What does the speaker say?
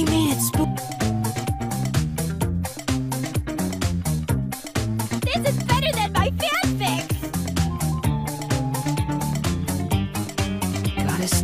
We made spook. This is better than my fanfic! Gotta stay.